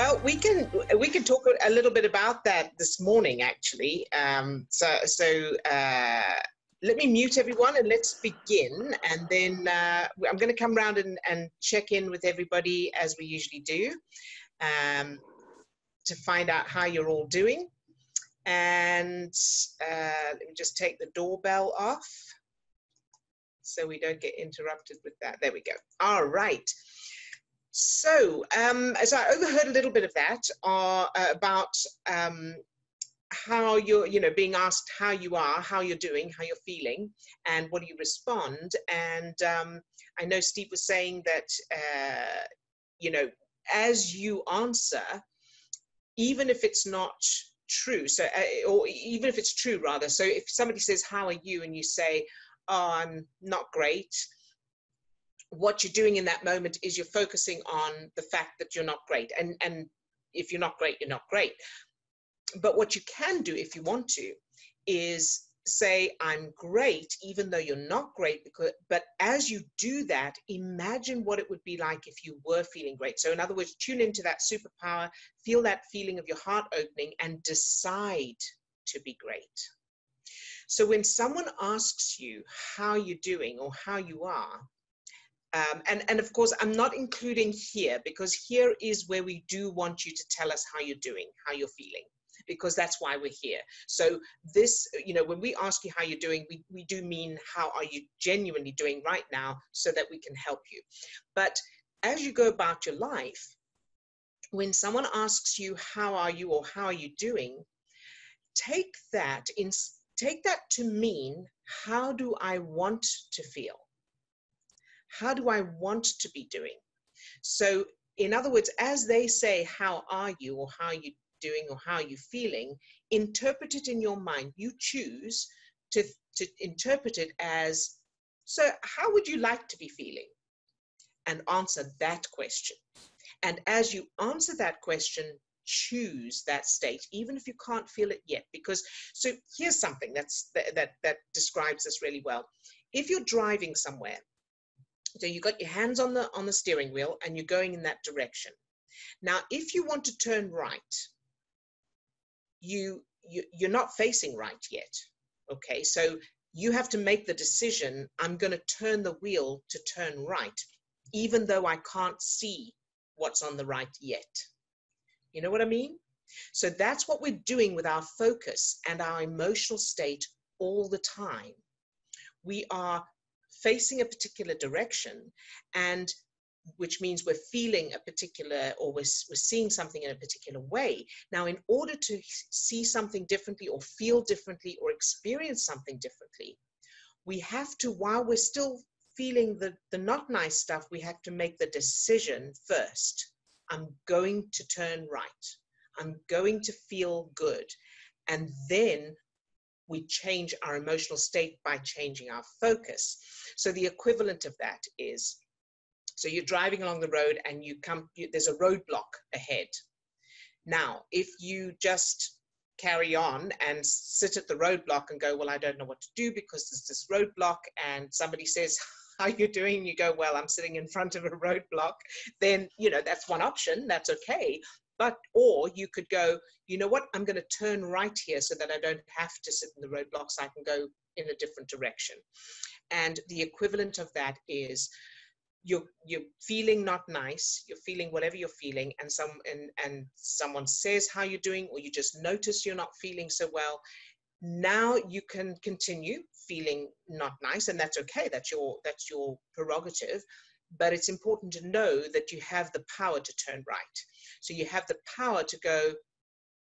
Well, we can we can talk a little bit about that this morning, actually. Um, so so uh, let me mute everyone and let's begin. And then uh, I'm going to come around and, and check in with everybody as we usually do um, to find out how you're all doing. And uh, let me just take the doorbell off so we don't get interrupted with that. There we go. All right. So, um, so I overheard a little bit of that uh, about um, how you're, you know, being asked how you are, how you're doing, how you're feeling, and what do you respond. And um, I know Steve was saying that, uh, you know, as you answer, even if it's not true, so uh, or even if it's true rather. So if somebody says, "How are you?" and you say, "Oh, I'm not great," what you're doing in that moment is you're focusing on the fact that you're not great. And, and if you're not great, you're not great. But what you can do if you want to is say, I'm great, even though you're not great. Because, but as you do that, imagine what it would be like if you were feeling great. So, in other words, tune into that superpower, feel that feeling of your heart opening, and decide to be great. So, when someone asks you how you're doing or how you are, um, and, and of course, I'm not including here because here is where we do want you to tell us how you're doing, how you're feeling, because that's why we're here. So this, you know, when we ask you how you're doing, we, we do mean how are you genuinely doing right now so that we can help you. But as you go about your life, when someone asks you, how are you or how are you doing, take that in, take that to mean, how do I want to feel? How do I want to be doing? So, in other words, as they say, How are you, or how are you doing, or how are you feeling, interpret it in your mind. You choose to, to interpret it as, So, how would you like to be feeling? And answer that question. And as you answer that question, choose that state even if you can't feel it yet because so here's something that's that that, that describes this really well if you're driving somewhere so you've got your hands on the on the steering wheel and you're going in that direction. Now, if you want to turn right, you, you you're not facing right yet. Okay, so you have to make the decision. I'm going to turn the wheel to turn right, even though I can't see what's on the right yet. You know what I mean? So that's what we're doing with our focus and our emotional state all the time. We are facing a particular direction and which means we're feeling a particular or we're, we're seeing something in a particular way. Now, in order to see something differently or feel differently or experience something differently, we have to, while we're still feeling the, the not nice stuff, we have to make the decision first. I'm going to turn right. I'm going to feel good. And then we change our emotional state by changing our focus. So the equivalent of that is so you're driving along the road and you come, you, there's a roadblock ahead. Now, if you just carry on and sit at the roadblock and go, Well, I don't know what to do because there's this roadblock, and somebody says, How you doing? You go, Well, I'm sitting in front of a roadblock, then you know that's one option, that's okay. But, or you could go, you know what, I'm going to turn right here so that I don't have to sit in the roadblocks. I can go in a different direction. And the equivalent of that is you're you're feeling not nice you're feeling whatever you're feeling and some and and someone says how you're doing or you just notice you're not feeling so well now you can continue feeling not nice and that's okay that's your that's your prerogative but it's important to know that you have the power to turn right so you have the power to go,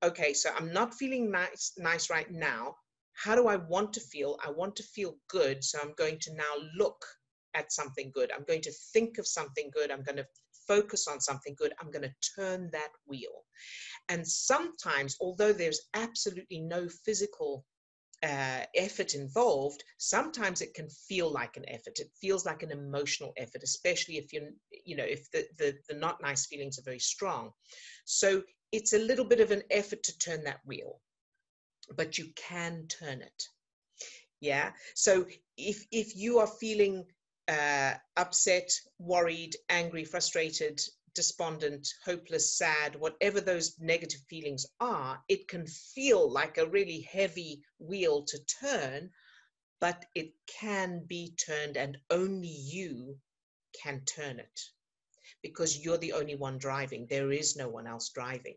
okay, so I'm not feeling nice, nice right now. How do I want to feel? I want to feel good. So I'm going to now look at something good. I'm going to think of something good. I'm going to focus on something good. I'm going to turn that wheel. And sometimes, although there's absolutely no physical uh, effort involved, sometimes it can feel like an effort. It feels like an emotional effort, especially if you're, you know, if the, the, the not nice feelings are very strong. So it's a little bit of an effort to turn that wheel, but you can turn it. Yeah. So if if you are feeling uh, upset, worried, angry, frustrated, despondent, hopeless, sad, whatever those negative feelings are, it can feel like a really heavy wheel to turn, but it can be turned and only you can turn it because you're the only one driving. There is no one else driving.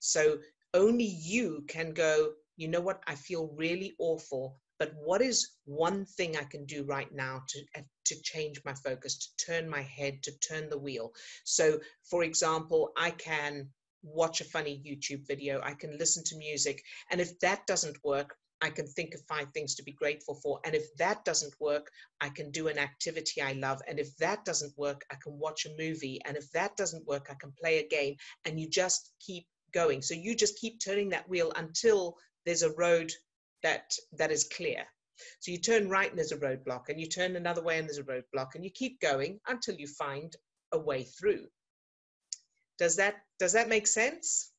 So only you can go, you know what, I feel really awful, but what is one thing I can do right now to, uh, to change my focus, to turn my head, to turn the wheel? So, for example, I can watch a funny YouTube video, I can listen to music, and if that doesn't work, I can think of five things to be grateful for. And if that doesn't work, I can do an activity I love. And if that doesn't work, I can watch a movie. And if that doesn't work, I can play a game. And you just keep going. So you just keep turning that wheel until there's a road that that is clear. So you turn right and there's a roadblock, and you turn another way and there's a roadblock, and you keep going until you find a way through. Does that does that make sense?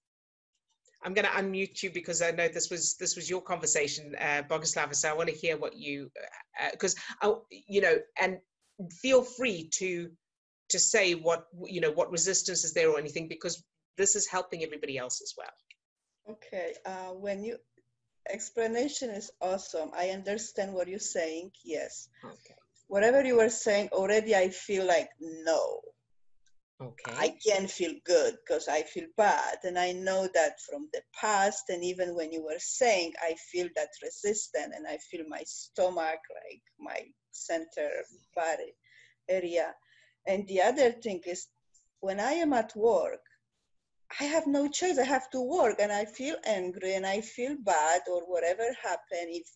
I'm going to unmute you because I know this was this was your conversation, uh, Boguslava. So I want to hear what you because uh, you know, and feel free to to say what you know what resistance is there or anything because this is helping everybody else as well. Okay, uh, when you explanation is awesome. I understand what you're saying. Yes. Okay. Whatever you were saying already, I feel like no. Okay. I can feel good because I feel bad. And I know that from the past, and even when you were saying, I feel that resistance and I feel my stomach, like my center body area. And the other thing is, when I am at work, I have no choice. I have to work and I feel angry and I feel bad or whatever happened if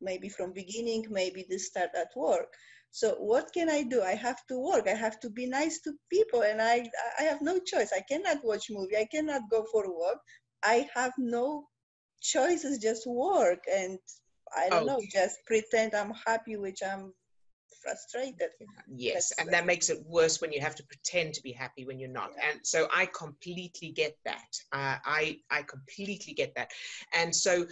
maybe from beginning, maybe this start at work. So what can I do? I have to work. I have to be nice to people and I, I have no choice. I cannot watch movie. I cannot go for walk. I have no choices, just work. And I don't okay. know, just pretend I'm happy, which I'm frustrated. Yes, That's and that makes it worse when you have to pretend to be happy when you're not. Yeah. And so I completely get that. Uh, I I completely get that. And so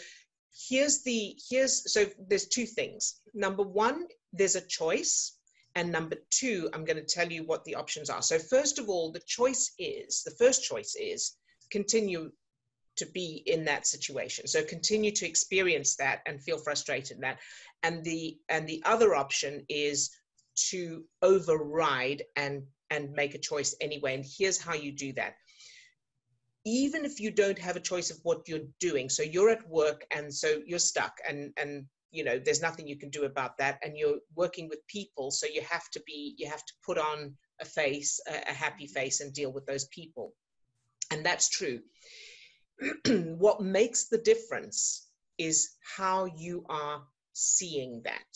here's the here's so there's two things. Number one, there's a choice. And number two, I'm going to tell you what the options are. So, first of all, the choice is the first choice is continue to be in that situation. So continue to experience that and feel frustrated in that. And the and the other option is to override and and make a choice anyway. And here's how you do that. Even if you don't have a choice of what you're doing so you're at work and so you're stuck and and you know there's nothing you can do about that and you're working with people so you have to be you have to put on a face a, a happy face and deal with those people. And that's true what makes the difference is how you are seeing that.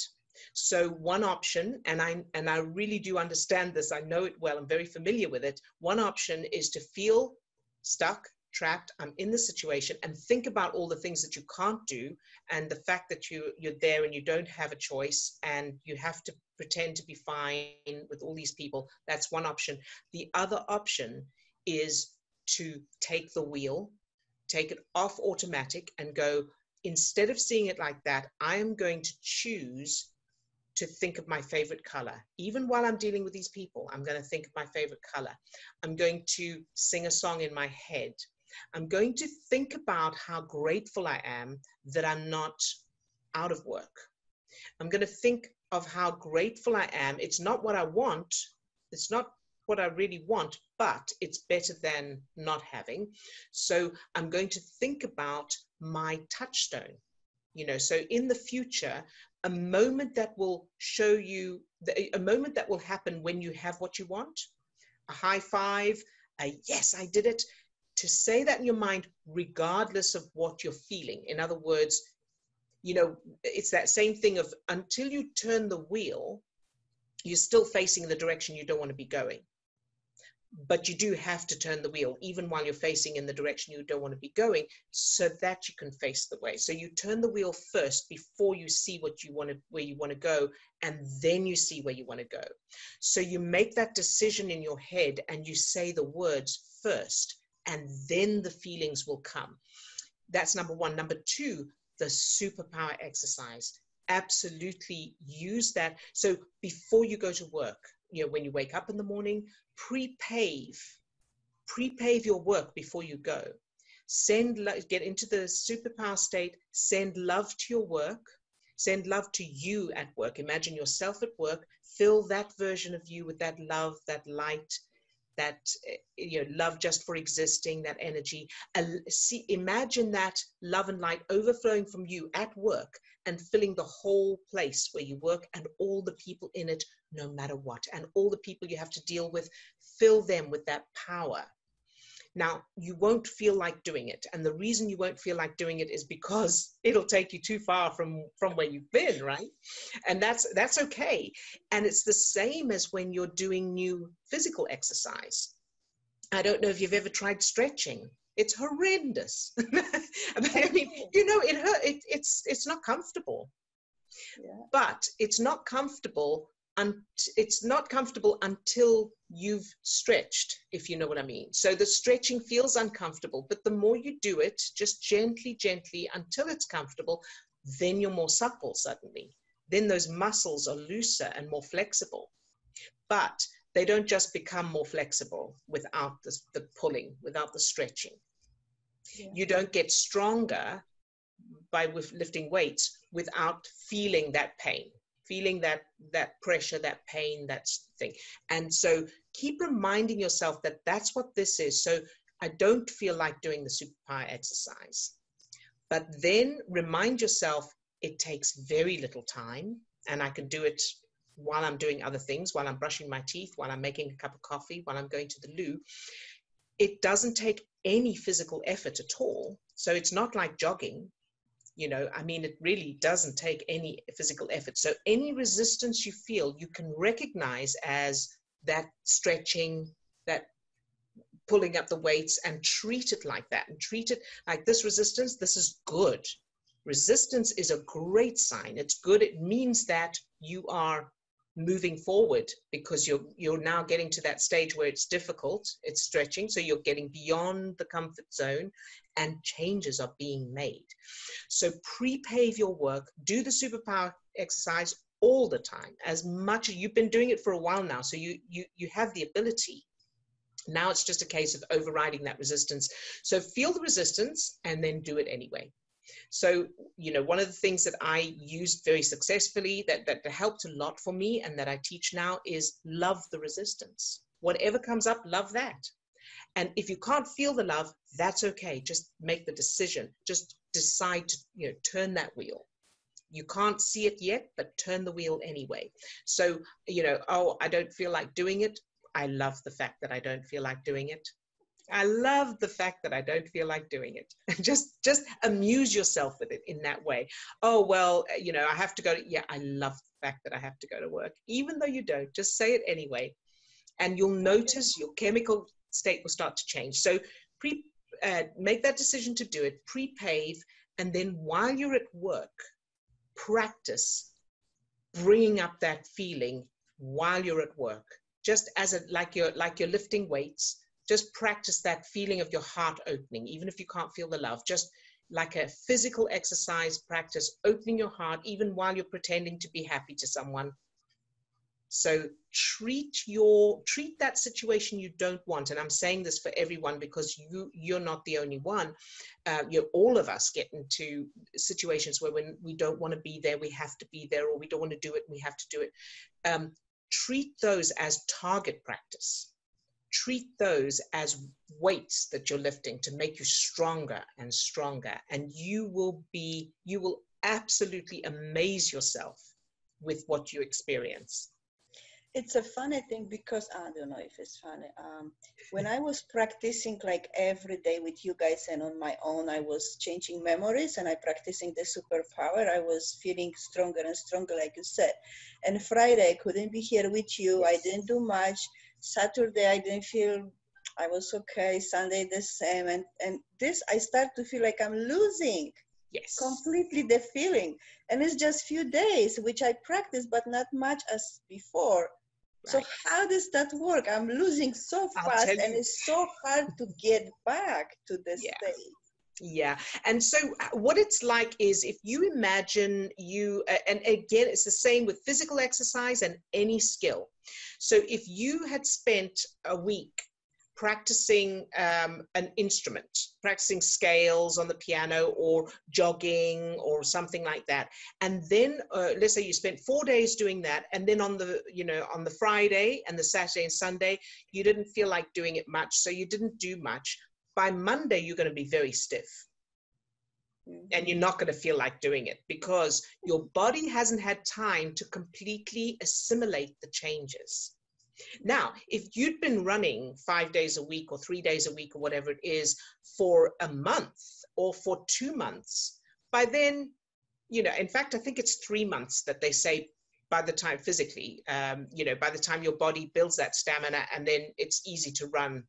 So one option, and I and I really do understand this, I know it well, I'm very familiar with it. One option is to feel stuck, trapped, I'm in the situation, and think about all the things that you can't do, and the fact that you you're there and you don't have a choice, and you have to pretend to be fine with all these people. That's one option. The other option is to take the wheel take it off automatic and go, instead of seeing it like that, I am going to choose to think of my favorite color. Even while I'm dealing with these people, I'm going to think of my favorite color. I'm going to sing a song in my head. I'm going to think about how grateful I am that I'm not out of work. I'm going to think of how grateful I am. It's not what I want. It's not what I really want, but it's better than not having. So I'm going to think about my touchstone. You know, so in the future, a moment that will show you, the, a moment that will happen when you have what you want, a high five, a yes, I did it, to say that in your mind, regardless of what you're feeling. In other words, you know, it's that same thing of until you turn the wheel, you're still facing the direction you don't want to be going but you do have to turn the wheel even while you're facing in the direction you don't want to be going so that you can face the way. So you turn the wheel first before you see what you want to where you want to go and then you see where you want to go. So you make that decision in your head and you say the words first and then the feelings will come. That's number one. Number two the superpower exercise. Absolutely use that. So before you go to work you know when you wake up in the morning pre-pave pre-pave your work before you go. Send get into the superpower state send love to your work send love to you at work. Imagine yourself at work fill that version of you with that love that light that eh, you know love just for existing that energy see imagine that love and light overflowing from you at work and filling the whole place where you work and all the people in it no matter what. And all the people you have to deal with fill them with that power now, you won't feel like doing it. And the reason you won't feel like doing it is because it'll take you too far from, from where you've been, right? And that's, that's okay. And it's the same as when you're doing new physical exercise. I don't know if you've ever tried stretching. It's horrendous. I mean, you know, it hurt. It, it's it's not comfortable. Yeah. But it's not comfortable and it's not comfortable until you've stretched, if you know what I mean. So the stretching feels uncomfortable, but the more you do it, just gently, gently until it's comfortable, then you're more supple suddenly. Then those muscles are looser and more flexible. But they don't just become more flexible without the, the pulling, without the stretching. Yeah. You don't get stronger by lifting weights without feeling that pain feeling that that pressure that pain that thing. And so keep reminding yourself that that's what this is. So i don't feel like doing the superpower exercise. But then remind yourself it takes very little time and i can do it while i'm doing other things while i'm brushing my teeth while i'm making a cup of coffee while i'm going to the loo. It doesn't take any physical effort at all. So it's not like jogging you know i mean it really doesn't take any physical effort. So any resistance you feel you can recognize as that stretching that pulling up the weights and treat it like that and treat it like this resistance this is good. Resistance is a great sign. It's good. It means that you are moving forward because you're you're now getting to that stage where it's difficult it's stretching so you're getting beyond the comfort zone and changes are being made. So pre-pave your work do the superpower exercise all the time as much as you've been doing it for a while now so you you you have the ability. Now it's just a case of overriding that resistance. So feel the resistance and then do it anyway so, you know, one of the things that I used very successfully that, that helped a lot for me and that I teach now is love the resistance. Whatever comes up, love that. And if you can't feel the love, that's okay. Just make the decision. Just decide to, you know, turn that wheel. You can't see it yet, but turn the wheel anyway. So, you know, oh, I don't feel like doing it. I love the fact that I don't feel like doing it. I love the fact that I don't feel like doing it. just just amuse yourself with it in that way. Oh well, uh, you know, I have to go to yeah, I love the fact that I have to go to work. Even though you don't, just say it anyway. And you'll notice your chemical state will start to change. So pre uh, make that decision to do it, pre-pave, and then while you're at work, practice bringing up that feeling while you're at work just as a like you're like you're lifting weights just practice that feeling of your heart opening, even if you can't feel the love. Just like a physical exercise practice, opening your heart, even while you're pretending to be happy to someone. So treat your treat that situation you don't want, and I'm saying this for everyone because you you're not the only one. Uh, you all of us get into situations where when we don't want to be there, we have to be there, or we don't want to do it, we have to do it. Um, treat those as target practice treat those as weights that you're lifting to make you stronger and stronger. And you will be you will absolutely amaze yourself with what you experience. It's a funny thing because i don't know if it's funny um, when i was practicing like every day with you guys and on my own i was changing memories and i practicing the superpower. I was feeling stronger and stronger like you said. And friday i couldn't be here with you. Yes. i didn't do much Saturday I didn't feel I was okay. Sunday the same, and and this I start to feel like I'm losing. Yes. Completely the feeling, and it's just few days which I practice, but not much as before. Right. So how does that work? I'm losing so fast, and it's so hard to get back to the yeah. state. Yeah. And so, uh, what it's like is if you imagine you, uh, and again, it's the same with physical exercise and any skill. So, if you had spent a week practicing um, an instrument, practicing scales on the piano or jogging or something like that. And then uh, let's say you spent four days doing that. And then on the, you know, on the Friday and the Saturday and Sunday, you didn't feel like doing it much. So you didn't do much. By Monday, you're going to be very stiff. And you're not going to feel like doing it because your body hasn't had time to completely assimilate the changes. Now, if you'd been running five days a week or three days a week or whatever it is for a month or for two months, by then, you know, in fact, I think it's three months that they say by the time physically, um, you know, by the time your body builds that stamina and then it's easy to run,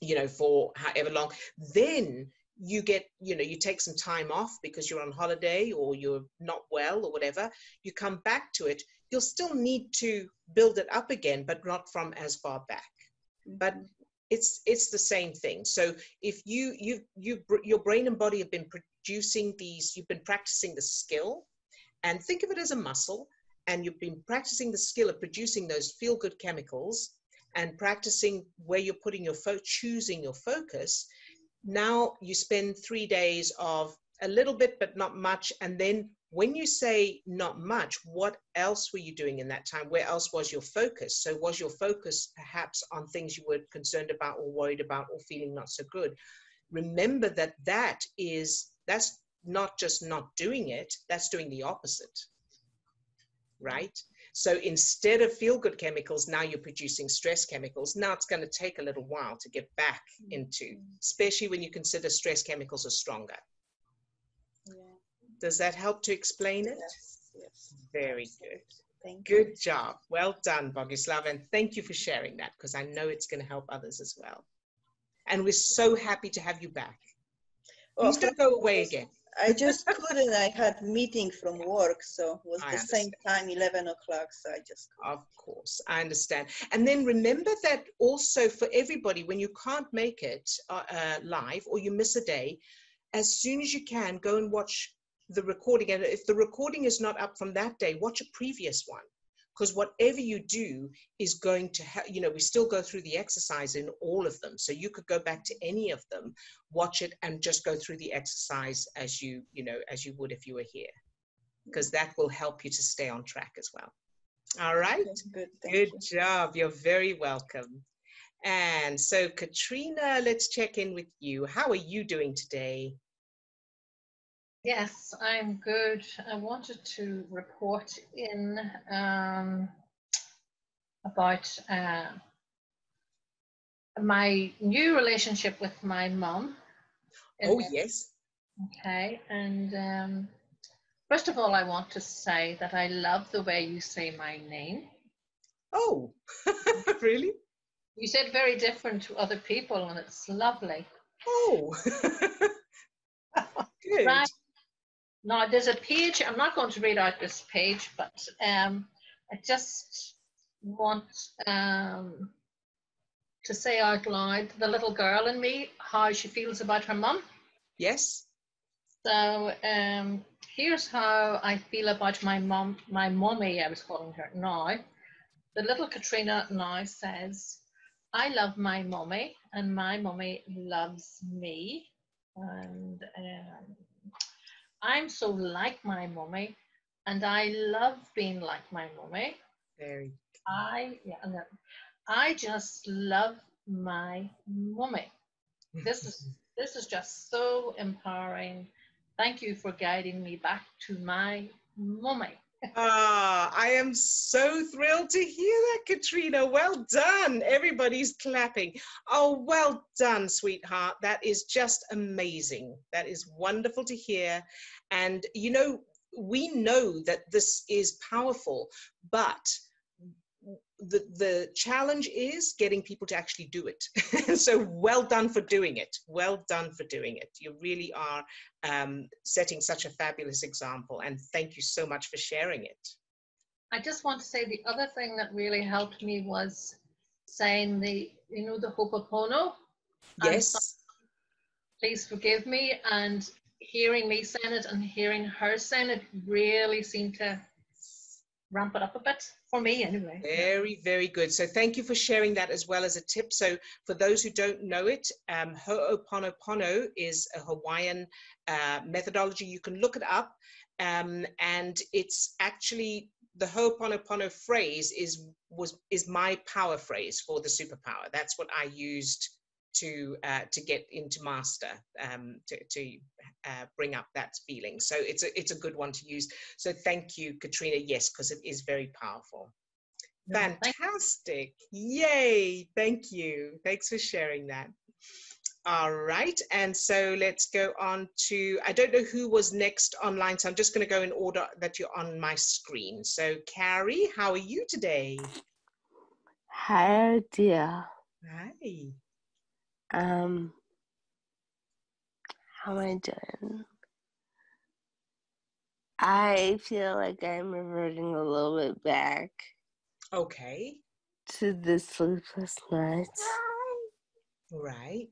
you know, for however long, then you get, you know, you take some time off because you're on holiday or you're not well or whatever, you come back to it, you'll still need to build it up again, but not from as far back. But mm-hmm. it's it's the same thing. So if you you you your brain and body have been producing these, you've been practicing the skill, and think of it as a muscle, and you've been practicing the skill of producing those feel good chemicals and practicing where you're putting your fo- choosing your focus. Now you spend three days of a little bit but not much, and then when you say not much, what else were you doing in that time? Where else was your focus? So, was your focus perhaps on things you were concerned about or worried about or feeling not so good? Remember that that is, that's not just not doing it, that's doing the opposite, right? So instead of feel good chemicals, now you're producing stress chemicals. Now it's going to take a little while to get back into, especially when you consider stress chemicals are stronger. Does that help to explain it? Yes, yes. Very good. Thank Good you. job. Well done, Bogislav. And thank you for sharing that because I know it's going to help others as well. And we're so happy to have you back. Well, Please don't go away again. I just couldn't. I had meeting from work, so it was I the understand. same time, 11 o'clock, so I just couldn't. Of course, I understand. And then remember that also for everybody, when you can't make it uh, uh, live or you miss a day, as soon as you can, go and watch the recording. And if the recording is not up from that day, watch a previous one. Because whatever you do is going to have, you know, we still go through the exercise in all of them. So you could go back to any of them, watch it, and just go through the exercise as you, you know, as you would if you were here. Because that will help you to stay on track as well. All right. Good. Good you. job. You're very welcome. And so, Katrina, let's check in with you. How are you doing today? Yes, I'm good. I wanted to report in um, about uh, my new relationship with my mum. Oh, yes. Okay, and um, first of all, I want to say that I love the way you say my name. Oh, really? You said very different to other people, and it's lovely. Oh, good. Right. Now there's a page, I'm not going to read out this page, but um, I just want um, to say out loud the little girl in me, how she feels about her mum. Yes. So um, here's how I feel about my mum, my mommy, I was calling her now. The little Katrina now says, I love my mommy and my mommy loves me. And um, I'm so like my mommy, and I love being like my mommy. Very. I yeah, I just love my mommy. This is this is just so empowering. Thank you for guiding me back to my mommy. Ah, I am so thrilled to hear that, Katrina. Well done. Everybody's clapping. Oh, well done, sweetheart. That is just amazing. That is wonderful to hear. And, you know, we know that this is powerful, but the the challenge is getting people to actually do it. So well done for doing it. Well done for doing it. You really are um, setting such a fabulous example and thank you so much for sharing it. I just want to say the other thing that really helped me was saying the you know the Ho'oponopono yes. please forgive me. And hearing me saying it and hearing her saying it really seemed to ramp it up a bit for me anyway. Very, very good. So thank you for sharing that as well as a tip. So for those who don't know it, um, Ho'oponopono is a Hawaiian uh, methodology. You can look it up. Um, and it's actually the Ho'oponopono phrase is was is my power phrase for the superpower. That's what I used to uh, to get into master um, to, to uh, bring up that feeling. So it's a it's a good one to use. So thank you, Katrina. Yes, because it is very powerful. Fantastic! Yay! Thank you. Thanks for sharing that. All right, and so let's go on to, I don't know who was next online, so I'm just gonna go in order that you're on my screen. So Carrie, how are you today? Hi, dear. Hi. Um, how am I doing? I feel like I'm reverting a little bit back Okay, to the sleepless nights. right.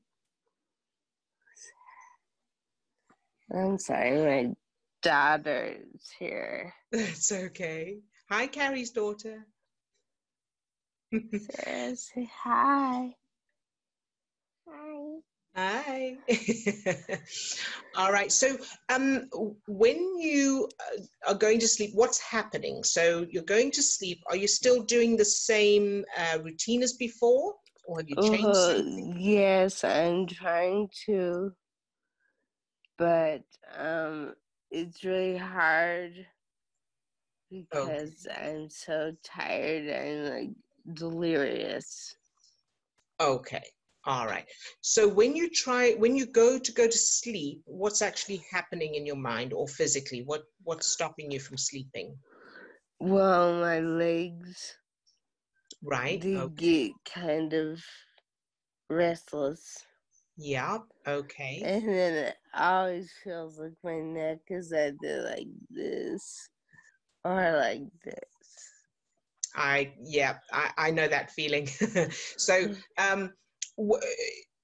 I'm sorry, my daughter's here. That's okay. Hi, Carrie's daughter. Sarah, say hi. Hi. Hi. All right. So, um, when you uh, are going to sleep, what's happening? So, you're going to sleep. Are you still doing the same uh, routine as before, or have you changed Uh, yes, I'm trying to, but um, it's really hard because I'm so tired and like delirious. Okay. All right. So, when you try, when you go to go to sleep, what's actually happening in your mind or physically? What what's stopping you from sleeping? Well, my legs Right. they Okay. get kind of restless, Yeah. Okay. and then it always feels like my neck is either like this or like this. I yeah, I, I know that feeling. so um, w-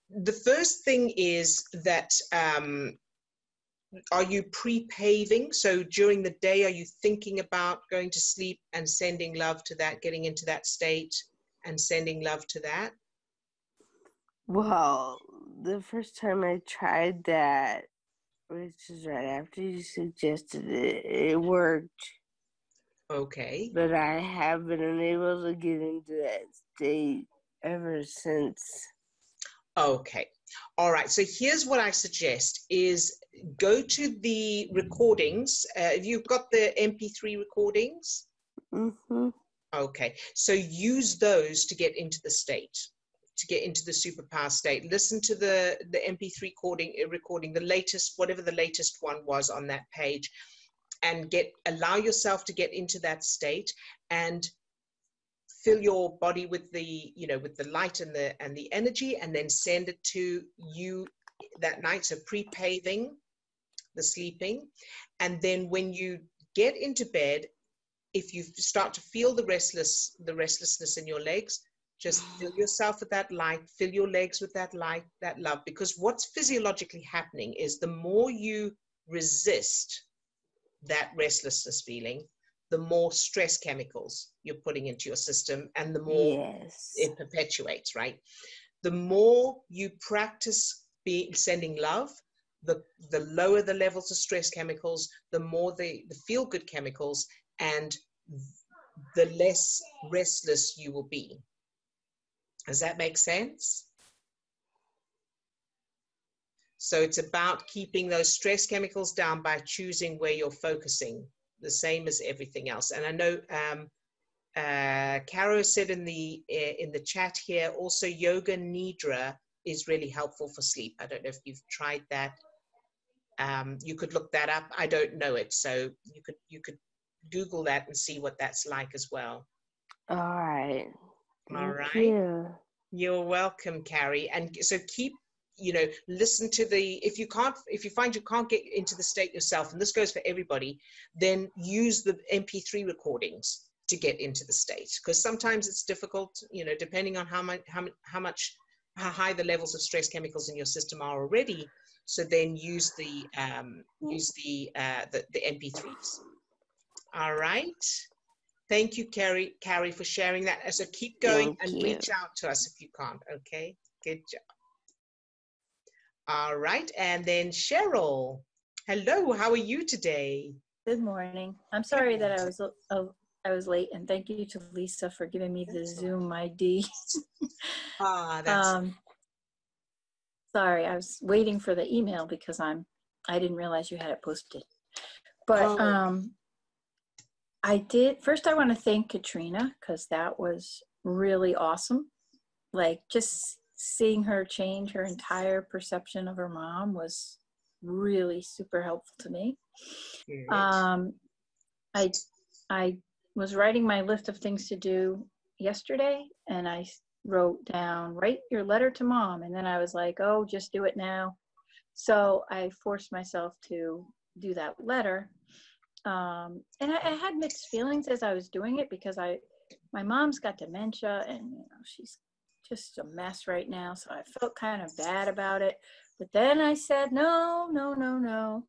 the first thing is that um, are you pre-paving? So during the day, are you thinking about going to sleep and sending love to that, getting into that state and sending love to that? Well, the first time I tried that, which is right after you suggested it, it worked. Okay. But I have been unable to get into that state ever since. Okay. All right. So here's what I suggest is go to the recordings. Uh, if you've got the MP3 recordings, Mm-hmm. Okay, so use those to get into the state, to get into the superpower state. Listen to the the MP3 recording, uh, recording the latest, whatever the latest one was on that page, and get allow yourself to get into that state and fill your body with the you know with the light and the and the energy, and then send it to you that night. So pre-paving the sleeping, and then when you get into bed if you start to feel the restless the restlessness in your legs just fill yourself with that light fill your legs with that light that love because what's physiologically happening is the more you resist that restlessness feeling the more stress chemicals you're putting into your system and the more Yes. it perpetuates right? The more you practice be, sending love the the lower the levels of stress chemicals the more the the feel good chemicals and the less restless you will be. Does that make sense? So it's about keeping those stress chemicals down by choosing where you're focusing the same as everything else and i know um, uh, Caro said in the uh, in the chat here also yoga nidra is really helpful for sleep. I don't know if you've tried that. Um, you could look that up. I don't know it, so you could you could Google that and see what that's like as well. All right. All Thank right. you. You're welcome, Carrie. And so keep you know listen to the if you can't if you find you can't get into the state yourself and this goes for everybody then use the mp3 recordings to get into the state because sometimes it's difficult you know depending on how much how, how much how high the levels of stress chemicals in your system are already. So then use the um, use the, uh, the the MP3s. All right. Thank you, Carrie, Carrie, for sharing that. So keep going Thank and you. reach out to us if you can't. Okay. Good job. All right. And then Cheryl. Hello. How are you today? Good morning. I'm sorry that I was uh, I was late, and thank you to Lisa for giving me the Zoom ID. Ah, that's um, sorry, I was waiting for the email because I'm I didn't realize you had it posted. But Oh. um, I did first. I want to thank Katrina because that was really awesome. Like just seeing her change her entire perception of her mom was really super helpful to me. Um, I I was writing my list of things to do yesterday, and I wrote down write your letter to mom, and then I was like, oh, just do it now. So I forced myself to do that letter, um, and I, I had mixed feelings as I was doing it because I my mom's got dementia, and you know she's just a mess right now, so I felt kind of bad about it. But then I said, no, no, no, no,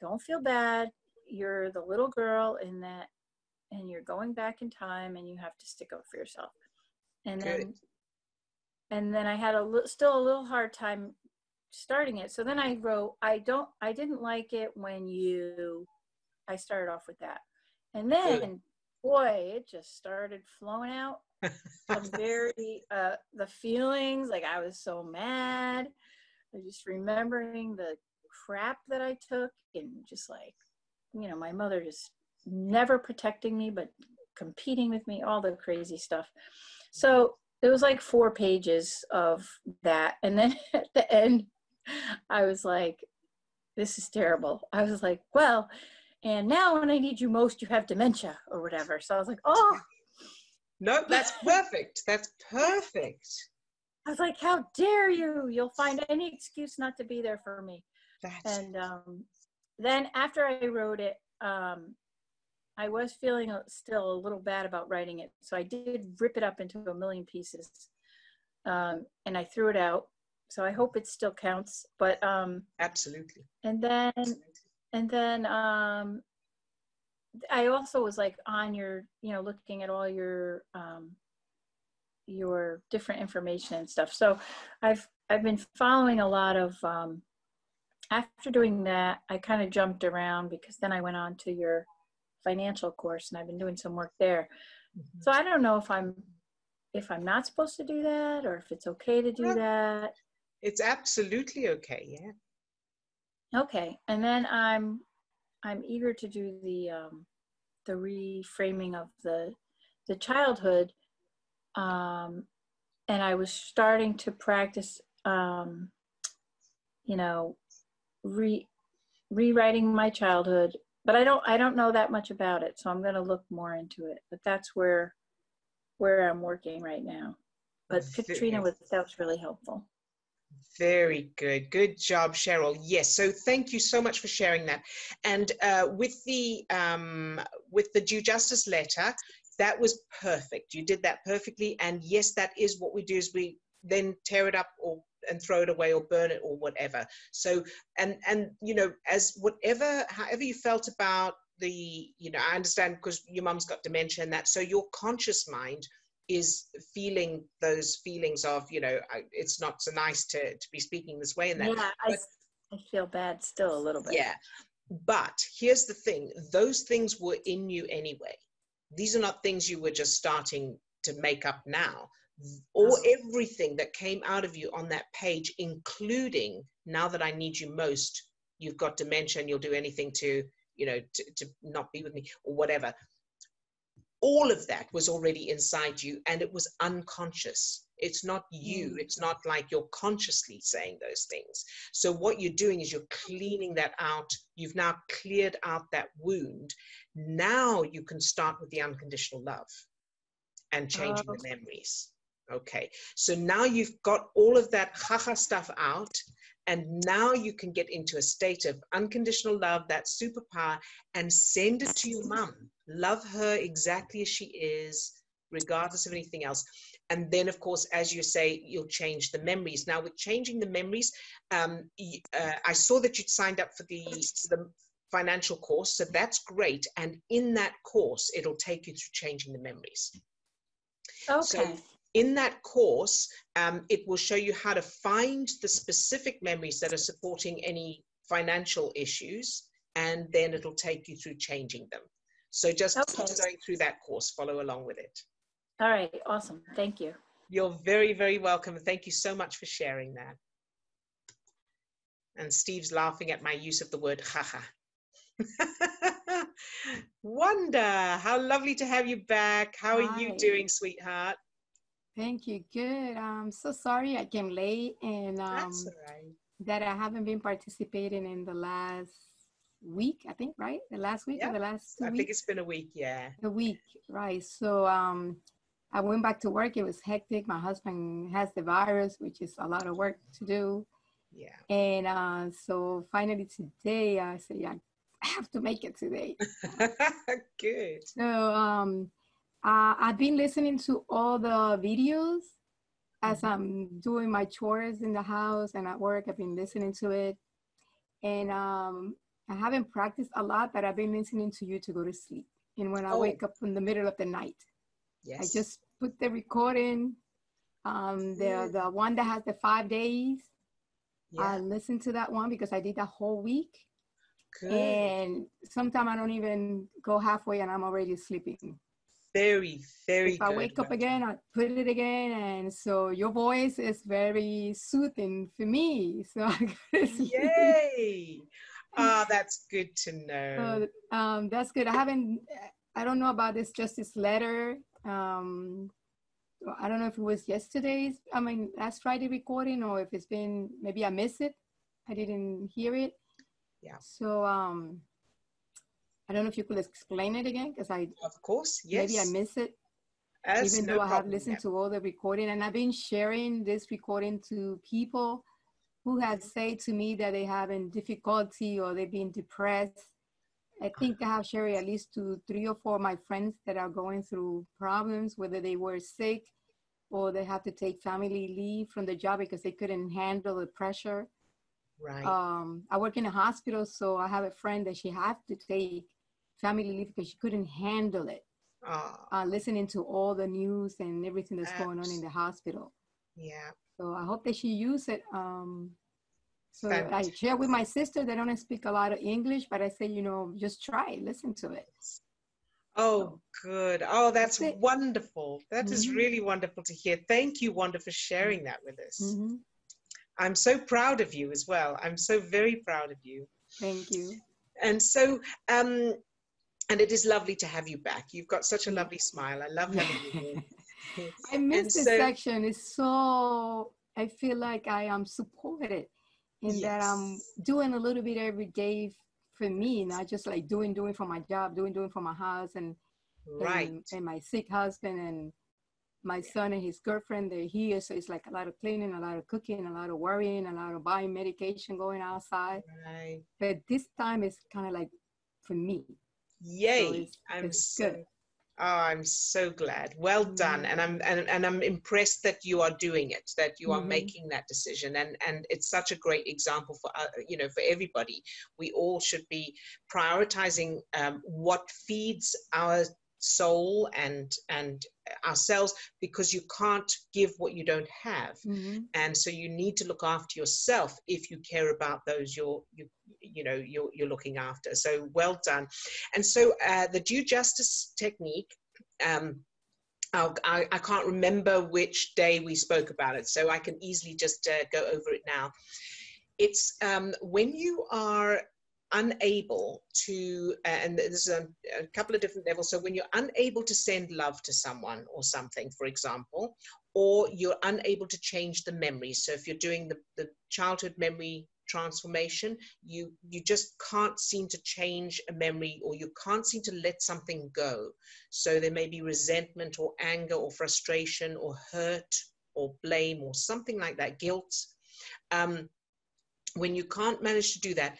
don't feel bad. You're the little girl in that and you're going back in time and you have to stick up for yourself. And Good. then and then i had a li- still a little hard time starting it. So then i wrote i don't i didn't like it when you i started off with that. And then boy it just started flowing out very uh the feelings like i was so mad. I just remembering the crap that i took and just like you know my mother just never protecting me but competing with me all the crazy stuff. So it was like four pages of that and then at the end i was like this is terrible. I was like well and now when i need you most you have dementia or whatever. So i was like oh No, that's perfect. That's perfect. I was like, "How dare you? You'll find any excuse not to be there for me." That's And um, then after I wrote it, um, I was feeling still a little bad about writing it, so I did rip it up into a million pieces, um, and I threw it out. So I hope it still counts. But um, absolutely. and then and then um, I also was like on your, you know, looking at all your um, your different information and stuff. So I've I've been following a lot of um, after doing that, I kind of jumped around because then I went on to your financial course and I've been doing some work there. So I don't know if I'm if I'm not supposed to do that or if it's okay to do that. It's absolutely okay. Yeah. Okay, and then I'm I'm eager to do the um, the reframing of the the childhood, um, and I was starting to practice, um, you know, re rewriting my childhood, but I don't I don't know that much about it, so I'm going to look more into it. But that's where where I'm working right now. But Katrina was that was really helpful. Very good. Good job, Cheryl. Yes. So thank you so much for sharing that. And uh, with the um, with the due justice letter, that was perfect. You did that perfectly. And yes, that is what we do. Is we then tear it up or and throw it away or burn it or whatever. So and and you know as whatever however you felt about the you know I understand because your mum's got dementia and that. So your conscious mind is feeling those feelings of you know it's not so nice to to be speaking this way and that. Yeah, I, I feel bad still a little bit. yeah but here's the thing those things were in you anyway. These are not things you were just starting to make up now. Or everything that came out of you on that page including now that i need you most you've got dementia and you'll do anything to you know to, to not be with me or whatever all of that was already inside you and it was unconscious. It's not you. Mm. it's not like you're consciously saying those things. So what you're doing is you're cleaning that out. You've now cleared out that wound. Now you can start with the unconditional love and changing Oh. the memories. Okay. So now you've got all of that haha stuff out and now you can get into a state of unconditional love that superpower and send it to your mum. Love her exactly as she is regardless of anything else. And then of course as you say you'll change the memories. Now with changing the memories um, uh, i saw that you'd signed up for the the financial course so that's great. And in that course it'll take you through changing the memories. Okay. so in that course um, it will show you how to find the specific memories that are supporting any financial issues and then it'll take you through changing them so just keep going through that course follow along with it All right. Awesome. Thank you. You're very, very welcome. Thank you so much for sharing that. And Steve's laughing at my use of the word haha. Wanda, how lovely to have you back. How are you doing, sweetheart? Thank you. Good. I'm so sorry I came late and um, That's all right. that I haven't been participating in the last week, I think, right? The last week Yeah, or the last two I think it's been a week, yeah. A week, right. So um, I went back to work. It was hectic. My husband has the virus, which is a lot of work to do. Yeah. And uh, so finally today, I said, yeah, I have to make it today. Good. So um, uh, I've been listening to all the videos as Mm-hmm. I'm doing my chores in the house and at work. I've been listening to it, and um, I haven't practiced a lot, but I've been listening to you to go to sleep. And when I Oh. wake up in the middle of the night, Yes. I just put the recording, um, the the one that has the five days. I listen to that one because I did the whole week, Good. and sometimes I don't even go halfway and I'm already sleeping. Very, very if I wake up again, I put it again, and so your voice is very soothing for me. So I. Yay. Ah, that's good to know. So, um, that's good. I haven't. I don't know about this justice letter. Um, I don't know if it was yesterday's. I mean, last Friday recording, or if it's been maybe I missed it. I didn't hear it. Yeah. So um, I don't know if you could explain it again because I Of course, yes. maybe I missed it. That's even no though I have listened to all the recording and I've been sharing this recording to people who have said to me that they having difficulty or they've been depressed. I think I have shared at least to three or four of my friends that are going through problems, whether they were sick or they have to take family leave from the job because they couldn't handle the pressure. Right. Um, I work in a hospital, so I have a friend that she had to take family leave because she couldn't handle it Ah, uh, listening to all the news and everything that's going on in the hospital. yeah. So I hope that she use it. Um, so I share with my sister. They don't speak a lot of English, but I say, you know, just try it, listen to it. Oh, good. Oh, that's That's wonderful. That is Mhm. really wonderful to hear. Thank you, Wanda, for sharing that with us. hmm I'm so proud of you as well. I'm so very proud of you. Thank you. And so, um, and it is lovely to have you back. You've got such a lovely smile. I love having you here. I miss this so- section. It's so I feel like I am supported in that I'm doing a little bit every day for me, not just like doing doing for my job, doing doing for my house and Right. and, and my sick husband and my son and his girlfriend they're here so it's like a lot of cleaning a lot of cooking a lot of worrying a lot of buying medication going outside Right. but this time it's kind of like for me Yay. it's- I'm it's so good. Oh, I'm so glad. Well done. Mhm. And I'm and, and I'm impressed that you are doing it, that you are Mhm. making that decision. And and it's such a great example for uh, you know for everybody. We all should be prioritizing um, what feeds our soul and and ourselves because you can't give what you don't have. Mhm. and so you need to look after yourself if you care about those you're you you know you're, you're looking after. So well done. And so uh, the due justice technique um, I, I can't remember which day we spoke about it so i can easily just uh, go over it now. It's um, when you are unable to uh, and there's a, a couple of different levels. So when you're unable to send love to someone or something for example or you're unable to change the memories so if you're doing the, the childhood memory transformation you you just can't seem to change a memory or you can't seem to let something go. So there may be resentment or anger or frustration or hurt or blame or something like that guilt. Um, when you can't manage to do that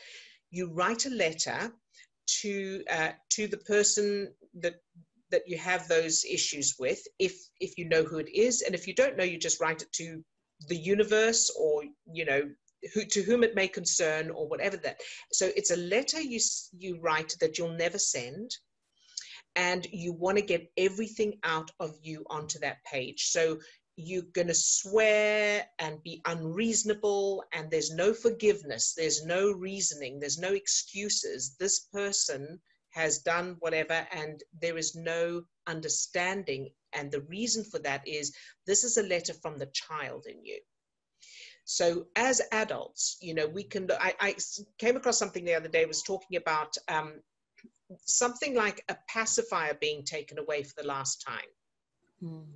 you write a letter to uh, to the person that that you have those issues with if if you know who it is. And if you don't know you just write it to the universe or you know who, to whom it may concern or whatever that. So it's a letter you you write that you'll never send. And you want to get everything out of you onto that page. So you're going to swear and be unreasonable and there's no forgiveness there's no reasoning there's no excuses. This person has done whatever and there is no understanding. And the reason for that is this is a letter from the child in you. So as adults you know we can I came across something the other day was talking about um, something like a pacifier being taken away for the last time. Mm.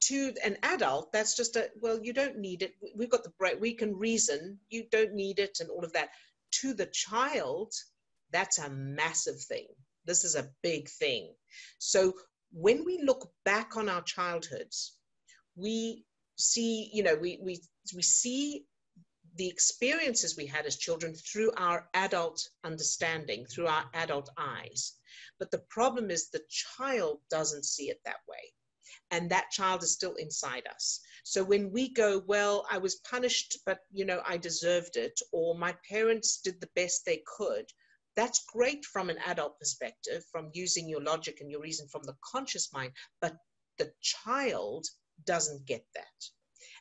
To an adult, that's just a well, you don't need it. We've got the brain, we can reason, you don't need it, and all of that. To the child, that's a massive thing. This is a big thing. So when we look back on our childhoods, we see, you know, we we we see the experiences we had as children through our adult understanding, through our adult eyes. But the problem is the child doesn't see it that way and that child is still inside us. So when we go well i was punished but you know i deserved it or my parents did the best they could that's great from an adult perspective from using your logic and your reason from the conscious mind but the child doesn't get that.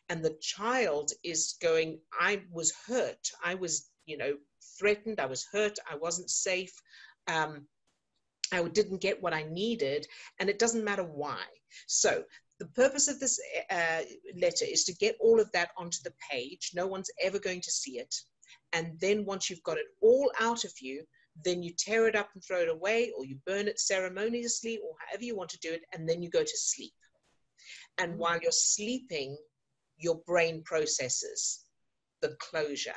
And the child is going i was hurt. I was you know threatened. I was hurt. I wasn't safe. Um, i didn't get what i needed. And it doesn't matter why so the purpose of this uh, letter is to get all of that onto the page. No one's ever going to see it. And then once you've got it all out of you, then you tear it up and throw it away, or you burn it ceremoniously, or however you want to do it, and then you go to sleep. And while you're sleeping, your brain processes the closure.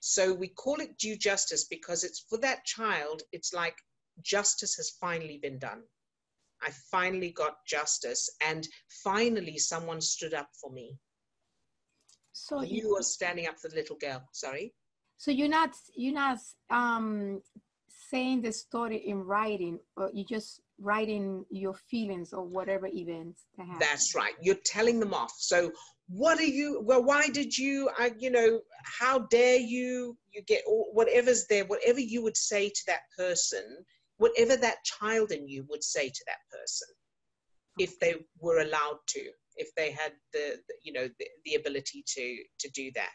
So we call it due justice because it's for that child, it's like justice has finally been done. I finally got justice, and finally someone stood up for me. So You are standing up for the little girl. Sorry. So you're not you're not um saying the story in writing, or you're just writing your feelings or whatever events that. That's right. You're telling them off. So what are you? Well, why did you? I, you know, how dare you? You get or whatever's there, whatever you would say to that person, whatever that child in you would say to that person, if they were allowed to, if they had the, the you know, the, the ability to to do that.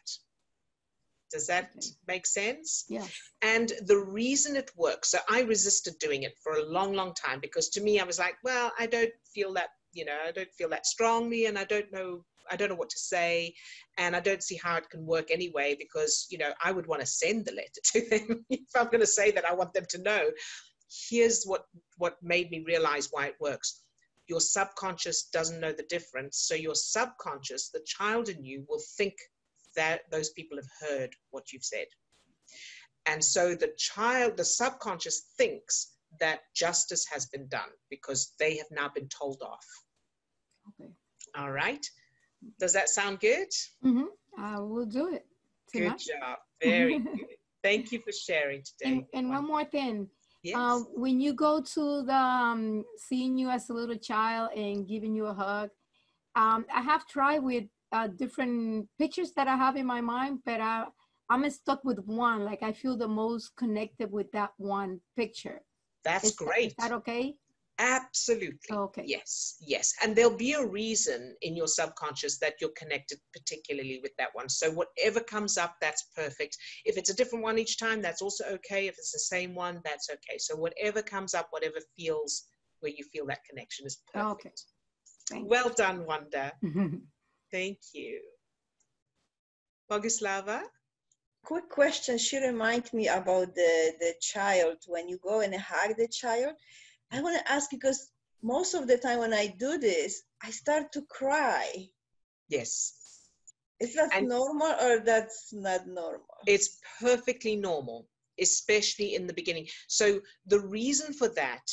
Does that Okay. make sense? Yes. And the reason it works, so I resisted doing it for a long, long time because to me, I was like, well, I don't feel that, you know, I don't feel that strongly and I don't know, I don't know what to say. And I don't see how it can work anyway because, you know, I would want to send the letter to them if I'm going to say that I want them to know. Here's what, what made me realize why it works. Your subconscious doesn't know the difference. So your subconscious, the child in you, will think that those people have heard what you've said. And so the child, the subconscious thinks that justice has been done because they have now been told off. Okay. All right. Does that sound good? Mm-hmm. I will do it. Good job. Very good. Thank you for sharing today. And, and one more thing. Yes. Um, when you go to the um, seeing you as a little child and giving you a hug, um, I have tried with uh, different pictures that I have in my mind, but I, I'm stuck with one. Like I feel the most connected with that one picture. That's Is great. Is that okay? Absolutely. Okay. Yes, yes. And there'll be a reason in your subconscious that you're connected particularly with that one. So whatever comes up, that's perfect. If it's a different one each time, that's also okay. If it's the same one, that's okay. So whatever comes up, whatever feels where you feel that connection is perfect. Okay. Thank you. Well done, Wanda. Thank you. Bogislava? Quick question. She reminds me about the, the child. When you go and hug the child, I want to ask because most of the time when I do this, I start to cry. Yes. Is that And- normal or that's not normal? It's perfectly normal, especially in the beginning. So the reason for that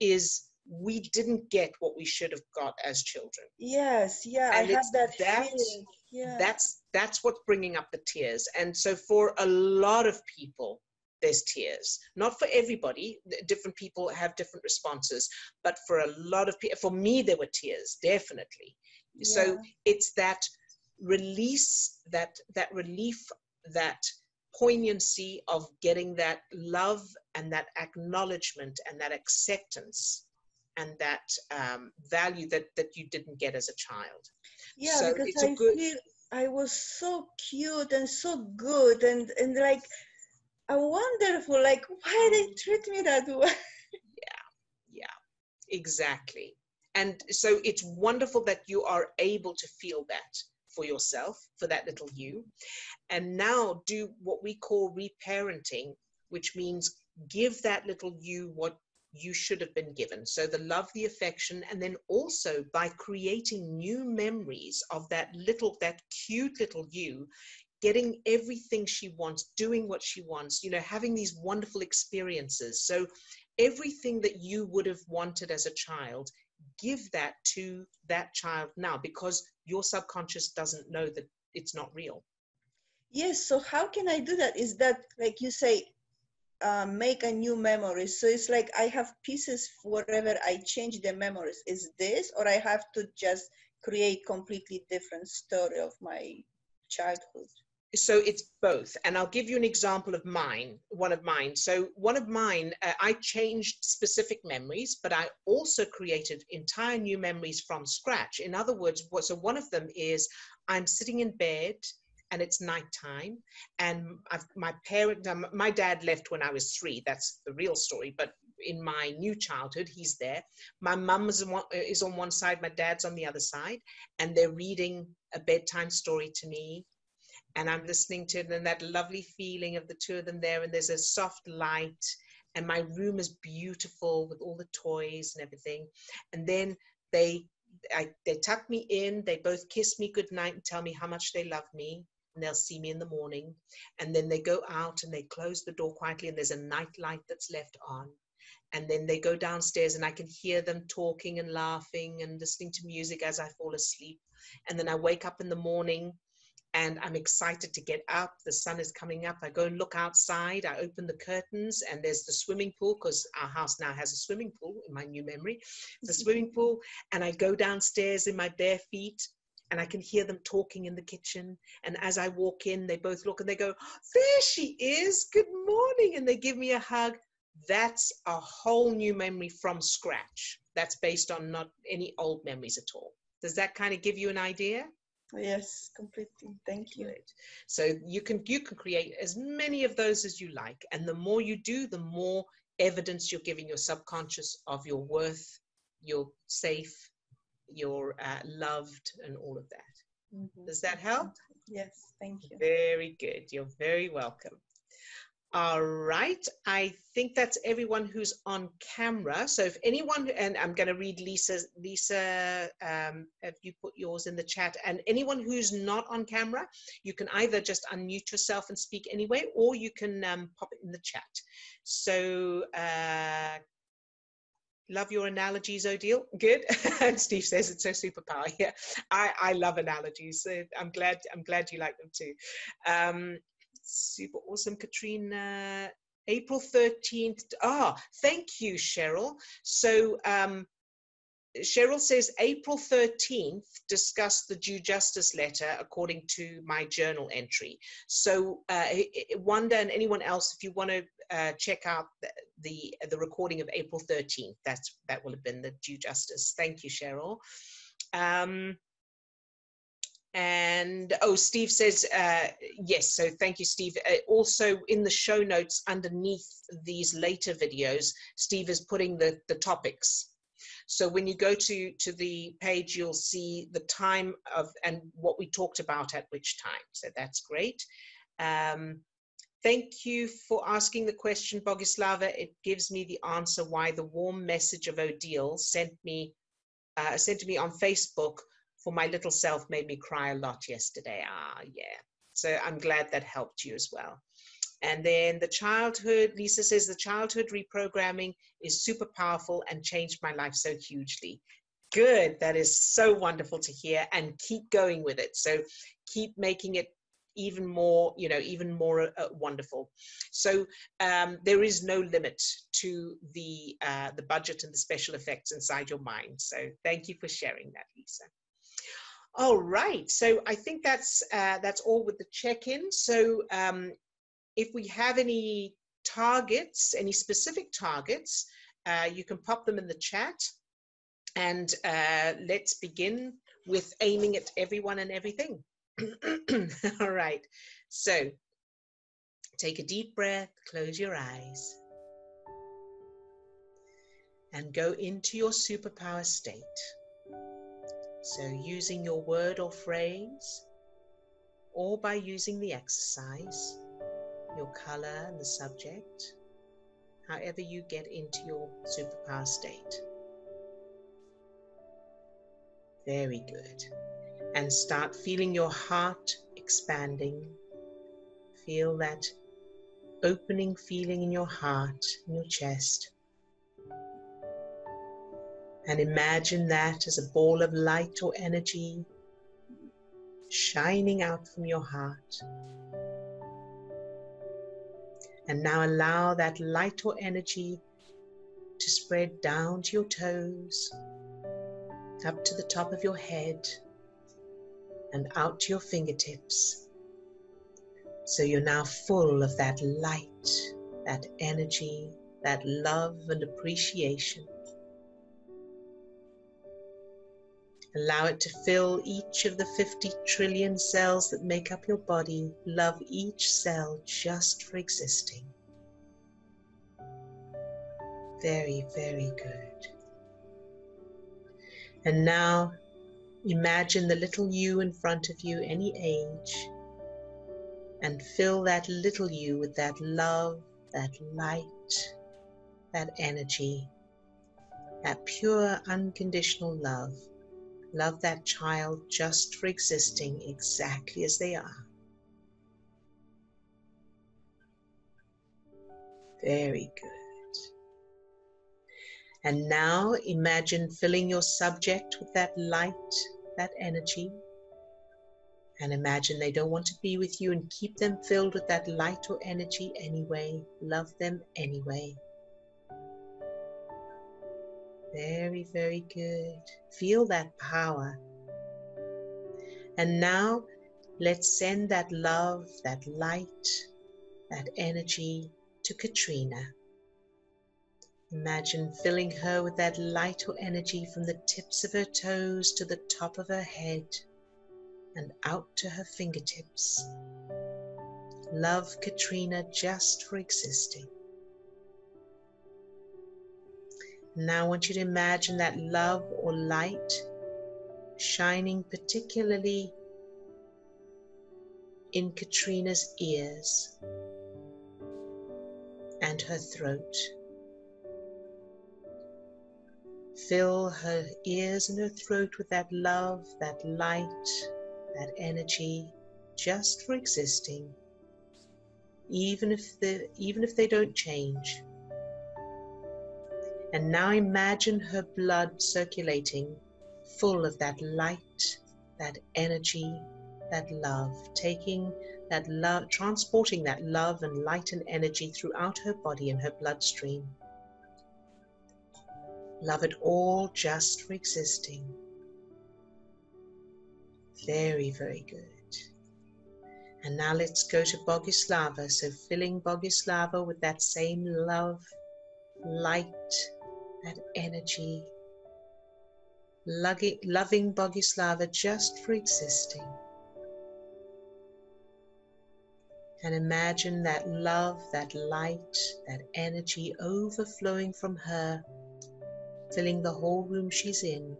is we didn't get what we should have got as children. Yes, yeah, And I have that, that- feeling. Yeah. That's that's what's bringing up the tears. And so for a lot of people, there's tears. Not for everybody. Different people have different responses, but for a lot of people, for me, there were tears, definitely. Yeah. So it's that release, that that relief, that poignancy of getting that love and that acknowledgement and that acceptance and that um, value that that you didn't get as a child. Yeah, so because I good... feel I was so cute and so good and and like wonderful. Like why they mm. treat me that way? yeah, yeah, exactly. And so it's wonderful that you are able to feel that for yourself, for that little you. And now do what we call reparenting, which means give that little you what you should have been given. So the love, the affection, and then also by creating new memories of that little, that cute little you, getting everything she wants, doing what she wants, you know, having these wonderful experiences. So everything that you would have wanted as a child, give that to that child now because your subconscious doesn't know that it's not real. Yes. So how can I do that? Is that like you say, uh, make a new memory. So it's like I have pieces wherever I change the memories. Is this, or I have to just create completely different story of my childhood? So it's both. And I'll give you an example of mine, one of mine. So one of mine, uh, I changed specific memories, but I also created entire new memories from scratch. In other words, what, so one of them is I'm sitting in bed and it's nighttime and I've, my parent um, my dad left when i was three that's the real story but in my new childhood he's there my mum is, is on one side my dad's on the other side and they're reading a bedtime story to me and i'm listening to it and that lovely feeling of the two of them there and there's a soft light and my room is beautiful with all the toys and everything and then they I, they tuck me in they both kiss me good night and tell me how much they love me and they'll see me in the morning. And then they go out and they close the door quietly, and there's a night light that's left on. And then they go downstairs, and I can hear them talking and laughing and listening to music as I fall asleep. And then I wake up in the morning and I'm excited to get up. The sun is coming up. I go and look outside. I open the curtains, and there's the swimming pool because our house now has a swimming pool in my new memory. The mm-hmm. swimming pool, and I go downstairs in my bare feet and I can hear them talking in the kitchen. And as I walk in, they both look and they go, There she is. Good morning. And they give me a hug. That's a whole new memory from scratch. That's based on not any old memories at all. Does that kind of give you an idea? Yes, completely. Thank you. So you can you can create as many of those as you like, and the more you do, the more evidence you're giving your subconscious of your worth, you're safe, you're uh, loved and all of that. Mm-hmm. Does that help? Yes, thank you. Very good. You're very welcome. All right. I think that's everyone who's on camera. So if anyone, and I'm going to read Lisa, Lisa, um, if you put yours in the chat, and anyone who's not on camera, you can either just unmute yourself and speak anyway, or you can um, pop it in the chat. So uh, Love your analogies, Odille. Good. Steve says it's so superpower. Yeah, I, I love analogies. I'm glad I'm glad you like them too. Um, super awesome, Katrina. April 13th. Ah, thank you, Cheryl. So um, Cheryl says April 13th discussed the due justice letter according to my journal entry. So uh, Wanda and anyone else, if you want to uh, check out the, the, the recording of April 13th. That's that will have been the due justice. Thank you, Cheryl. Um, and oh, Steve says uh, yes. So thank you, Steve. Uh, also, in the show notes underneath these later videos, Steve is putting the the topics. So when you go to to the page, you'll see the time of and what we talked about at which time. So that's great. Um, Thank you for asking the question, Bogislava. It gives me the answer why the warm message of Odille sent me uh, sent to me on Facebook for my little self made me cry a lot yesterday. Ah, yeah. So I'm glad that helped you as well. And then the childhood, Lisa says the childhood reprogramming is super powerful and changed my life so hugely. Good. That is so wonderful to hear and keep going with it. So keep making it even more, you know, even more uh, wonderful. So um, there is no limit to the uh, the budget and the special effects inside your mind. So thank you for sharing that, Lisa. All right, so I think that's uh, that's all with the check-in. So um, if we have any targets, any specific targets, uh, you can pop them in the chat. And uh, let's begin with aiming at everyone and everything. All right. So take a deep breath, close your eyes, and go into your superpower state. So, using your word or phrase, or by using the exercise, your color and the subject, however you get into your superpower state. Very good and start feeling your heart expanding. Feel that opening feeling in your heart, in your chest. And imagine that as a ball of light or energy shining out from your heart. And now allow that light or energy to spread down to your toes, up to the top of your head, and out to your fingertips. So you're now full of that light, that energy, that love and appreciation. Allow it to fill each of the 50 trillion cells that make up your body. Love each cell just for existing. Very, very good. And now Imagine the little you in front of you, any age, and fill that little you with that love, that light, that energy, that pure, unconditional love. Love that child just for existing exactly as they are. Very good. And now imagine filling your subject with that light, that energy. And imagine they don't want to be with you and keep them filled with that light or energy anyway. Love them anyway. Very, very good. Feel that power. And now let's send that love, that light, that energy to Katrina. Imagine filling her with that light or energy from the tips of her toes to the top of her head and out to her fingertips. Love Katrina just for existing. Now I want you to imagine that love or light shining particularly in Katrina's ears and her throat. Fill her ears and her throat with that love, that light, that energy, just for existing, even if they, even if they don't change. And now imagine her blood circulating, full of that light, that energy, that love, taking that love, transporting that love and light and energy throughout her body and her bloodstream. Love it all just for existing. Very, very good. And now let's go to Bogislava. So filling Bogislava with that same love, light, that energy. Loving Bogislava just for existing. And imagine that love, that light, that energy overflowing from her filling the whole room she's in.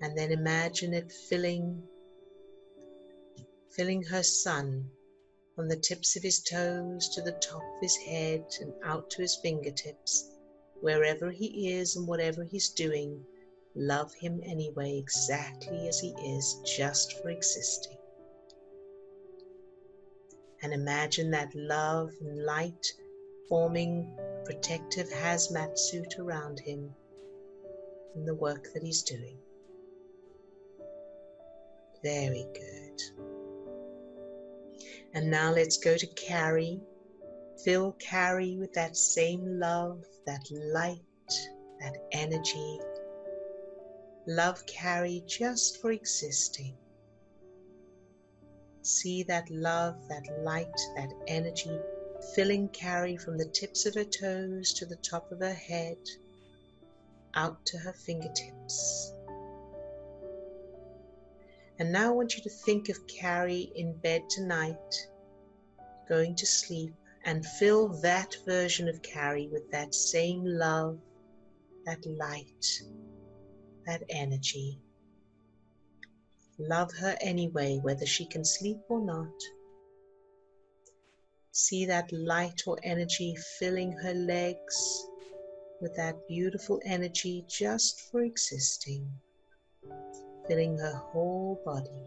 And then imagine it filling, filling her son from the tips of his toes to the top of his head and out to his fingertips. Wherever he is and whatever he's doing, love him anyway, exactly as he is, just for existing. And imagine that love and light forming protective hazmat suit around him in the work that he's doing. Very good. And now let's go to Carrie. Fill Carrie with that same love, that light, that energy. Love Carrie just for existing. See that love, that light, that energy filling Carrie from the tips of her toes to the top of her head, out to her fingertips. And now I want you to think of Carrie in bed tonight, going to sleep, and fill that version of Carrie with that same love, that light, that energy. Love her anyway, whether she can sleep or not. See that light or energy filling her legs with that beautiful energy just for existing, filling her whole body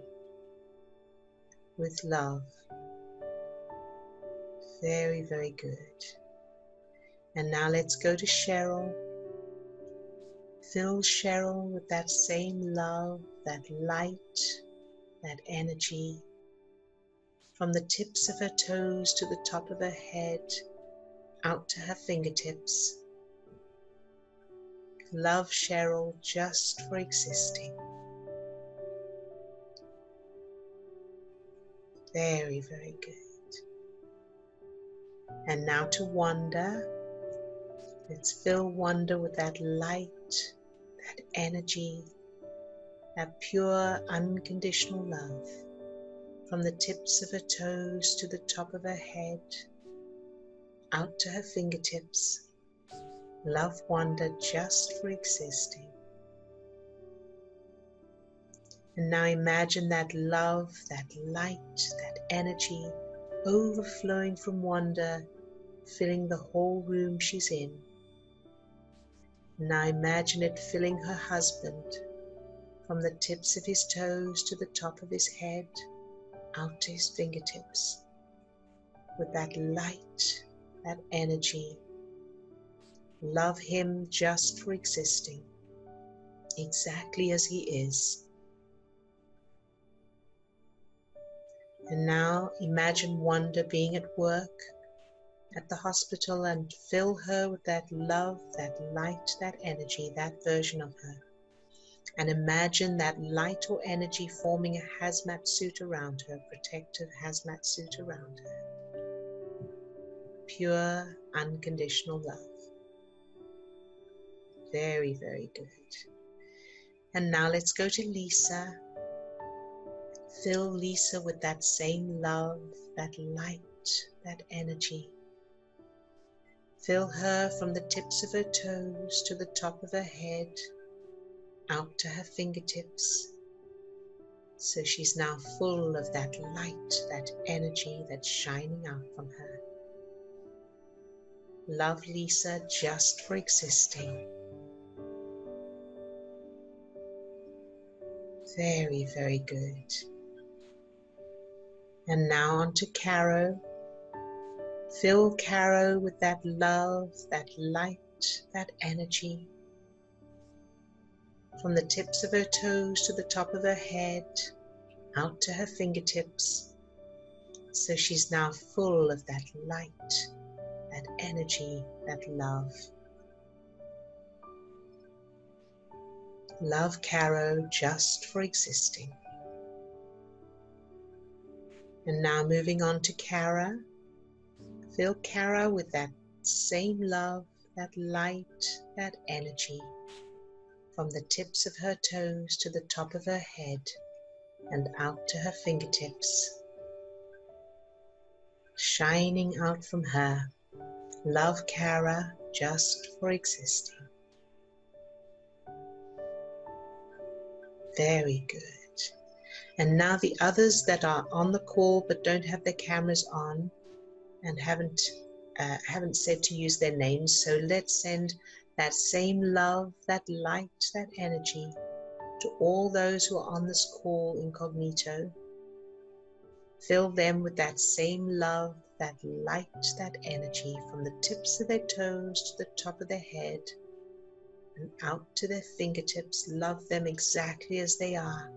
with love. Very, very good. And now let's go to Cheryl. Fill Cheryl with that same love, that light, that energy from the tips of her toes to the top of her head, out to her fingertips. Love Cheryl just for existing. Very, very good. And now to Wanda. Let's fill Wanda with that light, that energy, that pure, unconditional love from the tips of her toes to the top of her head, out to her fingertips. Love Wanda just for existing. And now imagine that love, that light, that energy overflowing from Wanda, filling the whole room she's in. Now imagine it filling her husband from the tips of his toes to the top of his head, out to his fingertips with that light, that energy. Love him just for existing, exactly as he is. And now imagine Wanda being at work at the hospital and fill her with that love, that light, that energy, that version of her and imagine that light or energy forming a hazmat suit around her, a protective hazmat suit around her. Pure, unconditional love. Very, very good. And now let's go to Lisa. Fill Lisa with that same love, that light, that energy. Fill her from the tips of her toes to the top of her head out to her fingertips. So she's now full of that light, that energy that's shining out from her. Love Lisa just for existing. Very, very good. And now on to Caro. Fill Caro with that love, that light, that energy from the tips of her toes to the top of her head, out to her fingertips. So she's now full of that light, that energy, that love. Love Caro just for existing. And now moving on to Kara. Fill Kara with that same love, that light, that energy from the tips of her toes to the top of her head and out to her fingertips. Shining out from her, love Kara just for existing. Very good. And now the others that are on the call but don't have their cameras on and haven't uh, haven't said to use their names, so let's send that same love, that light, that energy to all those who are on this call incognito. Fill them with that same love, that light, that energy from the tips of their toes to the top of their head and out to their fingertips. Love them exactly as they are,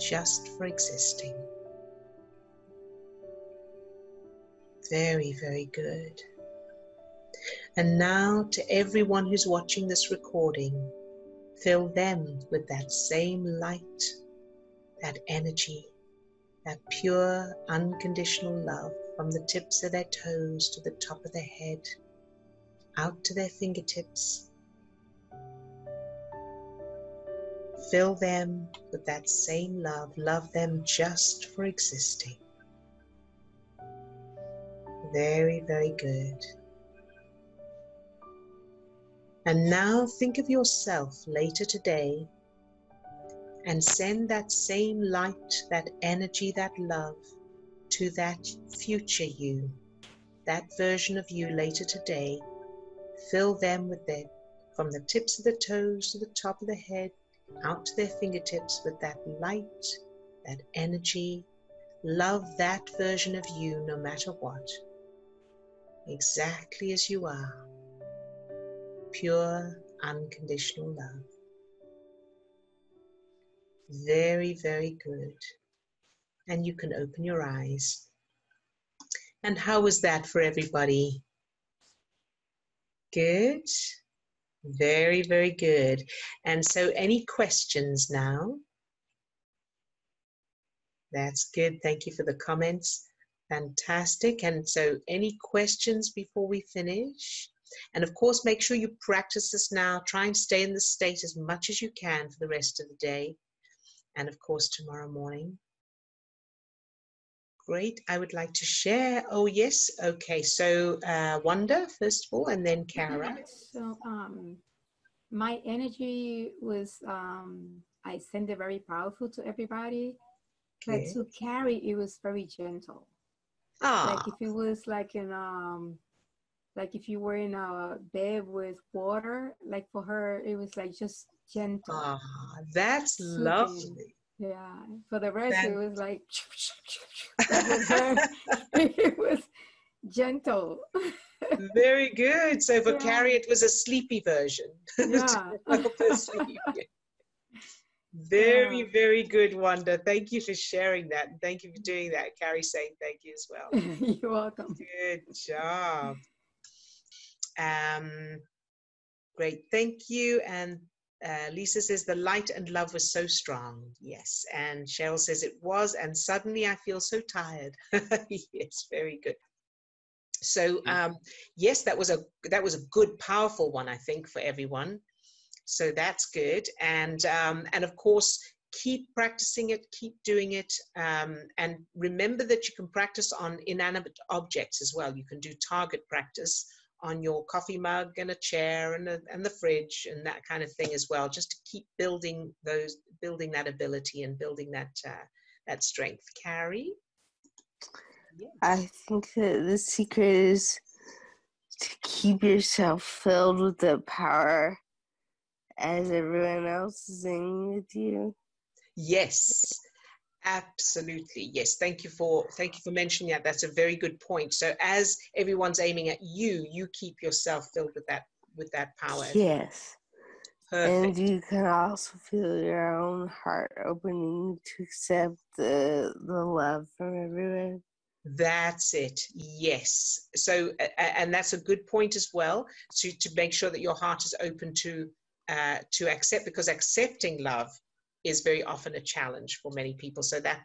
just for existing. Very, very good. And now, to everyone who's watching this recording, fill them with that same light, that energy, that pure, unconditional love from the tips of their toes to the top of their head, out to their fingertips. Fill them with that same love. Love them just for existing. Very, very good. And now think of yourself later today and send that same light, that energy, that love to that future you, that version of you later today. Fill them with their, from the tips of the toes to the top of the head, out to their fingertips with that light, that energy. Love that version of you no matter what, exactly as you are. Pure, unconditional love. Very, very good. And you can open your eyes. And how was that for everybody? Good. Very, very good. And so, any questions now? That's good. Thank you for the comments. Fantastic. And so, any questions before we finish? And of course, make sure you practice this now. Try and stay in this state as much as you can for the rest of the day. And of course, tomorrow morning. Great. I would like to share. Oh, yes. Okay. So, uh, Wanda, first of all, and then Kara. So, um, my energy was, um, I sent it very powerful to everybody, okay. but to Carrie, it was very gentle. Ah, Like if it was like in, um, like if you were in a bed with water, like for her, it was like just gentle. ah, that's Soothing. lovely. Yeah. For the rest, That- it was like, it was gentle. Very good. So for Yeah. Carrie, it was a sleepy version. Yeah. Help her sleep. Very, very good, Wanda. Thank you for sharing that. And thank you for doing that. Carrie saying thank you as well. You're welcome. Good job. Um, great, thank you. And uh, Lisa says the light and love was so strong. Yes. And Cheryl says it was. And suddenly I feel so tired. yes, very good. So um, yes, that was a that was a good, powerful one. I think for everyone. So that's good. And um, and of course, keep practicing it, keep doing it, um, and remember that you can practice on inanimate objects as well. You can do target practice on your coffee mug and a chair and, a, and the fridge and that kind of thing as well, just to keep building those, building that ability and building that uh, that strength. Carrie. Yes. I think that the secret is to keep yourself filled with the power as everyone else is in with you. Yes, absolutely. Yes, thank you for thank you for mentioning that. That's a very good point. So as everyone's aiming at you, you keep yourself filled with that with that power. Yes. And you can also feel your own heart opening to accept the the love from everyone. That's it. Yes. So and that's a good point as well. To to make sure that your heart is open to uh, to accept because accepting love is very often a challenge for many people. So that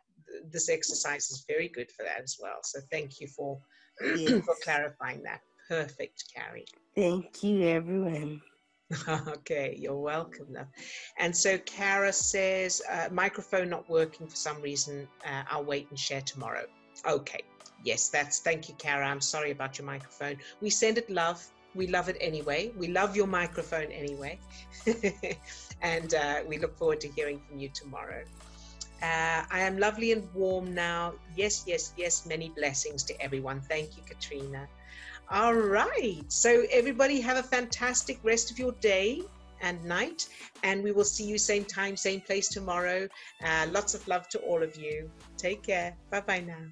this exercise is very good for that as well. So thank you for for clarifying that. Perfect, Carrie. Thank you, everyone. okay, you're welcome, love. And so Kara says, uh, microphone not working for some reason. Uh, I'll wait and share tomorrow. Okay, yes, that's thank you, Kara. I'm sorry about your microphone. We send it love. We love it anyway. We love your microphone anyway. and uh, we look forward to hearing from you tomorrow. Uh, I am lovely and warm now. Yes, yes, yes. Many blessings to everyone. Thank you, Katrina. All right. So, everybody, have a fantastic rest of your day and night. And we will see you same time, same place tomorrow. Uh, lots of love to all of you. Take care. Bye bye now.